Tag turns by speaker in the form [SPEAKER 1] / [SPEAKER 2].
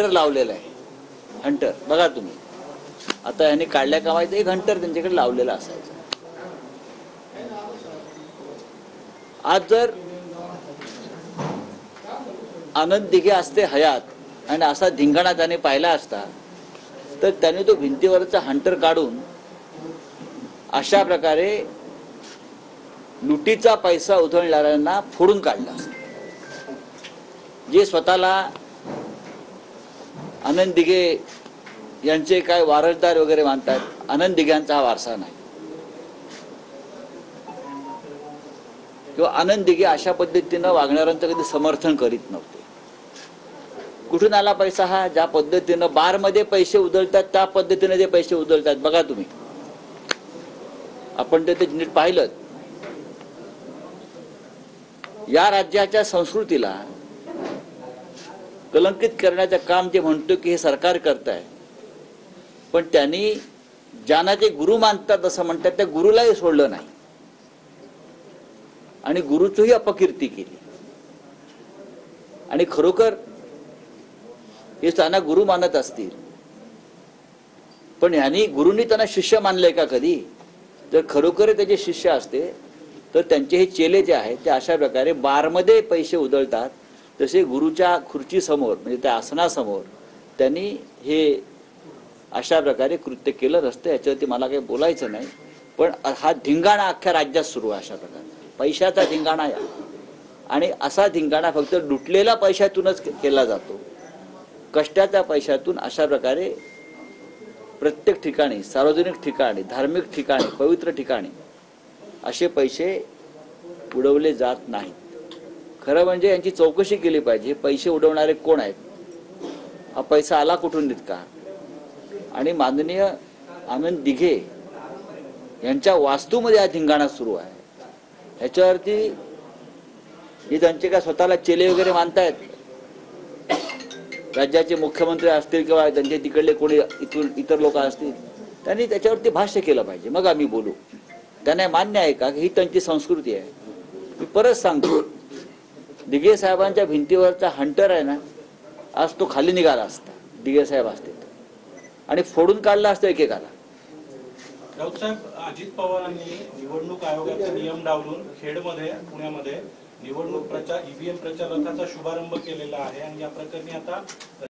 [SPEAKER 1] Hunter लावलेला आहे. Hunter बघा तुम्ही. आता यांनी काढल्या कामाचं एक हंटर त्यांच्याकडे लावलेला असायचा. आज जर आनंद दिघे असते हयात आणि असा धिंगाणा त्याने पाहिला असता तर त्याने तो भिंतीवरचा हंटर काढून अशा प्रकारे लुटीचा पैसा उधळणाऱ्यांना फोडून काढला जे स्वतःला आनंद दिघे यांचे काय वारसदार वगैरे मानतात. आनंद दिघ्यांचा हा वारसा नाही. किंवा आनंद दिघे अशा पद्धतीनं वागणाऱ्यांचं कधी समर्थन करीत नव्हते. कुठून आला पैसा हा? ज्या पद्धतीनं बारमध्ये पैसे उधळतात त्या पद्धतीने ते पैसे उधळतात. बघा तुम्ही. आपण ते ते नीट पाहिलं या राज्याच्या संस्कृतीला कलंकित करण्याचं काम जे म्हणतो की हे सरकार करत आहे पण त्यांनी ज्यांना ते गुरु मानतात असं म्हणतात त्या गुरुलाही सोडलं नाही. आणि गुरुचीही अपकीर्ती केली. आणि खरोखर हे त्यांना गुरु मानत असतील. पण ह्यांनी गुरुनी त्यांना शिष्य मानलंय का कधी? जर खरोखर त्याचे शिष्य असते तर त्यांचे हे चेले जे आहेत ते अशा प्रकारे बारमध्ये पैसे उधळतात तसे गुरुच्या खुर्चीसमोर म्हणजे त्या आसनासमोर त्यांनी हे अशा प्रकारे कृत्य केलं नसतं. याच्यावरती मला काही बोलायचं नाही. पण हा धिंगाणा अख्ख्या राज्यात सुरू आहे अशा प्रकारे पैशाचा धिंगाणा या आणि असा धिंगाणा फक्त लुटलेल्या पैशातूनच केला जातो. कष्टाच्या पैशातून अशा प्रकारे प्रत्येक ठिकाणी सार्वजनिक ठिकाणी धार्मिक ठिकाणी पवित्र ठिकाणी असे पैसे उडवले जात नाहीत. खरं म्हणजे यांची चौकशी केली पाहिजे. पैसे उडवणारे कोण आहेत? हा पैसा आला कुठून निघका आणि माननीय आनंद दिघे यांच्या वास्तूमध्ये हा धिंगाणा सुरू आहे. ह्याच्यावरती हे त्यांचे काय स्वतःला चेले वगैरे मानतायत? राज्याचे मुख्यमंत्री असतील किंवा त्यांचे तिकडले कोणी इथून इतर लोक असतील त्यांनी त्याच्यावरती भाष्य केलं पाहिजे. मग आम्ही बोलू. त्यांना मान्य आहे का की? ही त्यांची संस्कृती आहे. मी परत सांगतो. दिघे साहेबांच्या भिंतीवरचा हंटर आहे ना आज तो खाली निघाला असता. दिघे साहेब असते आणि फोडून काढला असतं एकेकाला.
[SPEAKER 2] राऊत साहेब अजित पवारांनी निवडणूक आयोगाचे नियम डावलून खेडमध्ये पुण्यामध्ये निवडणूक प्रचार ईव्हीएम प्रचार रथाचा शुभारंभ केलेला आहे आणि या प्रकरणी आता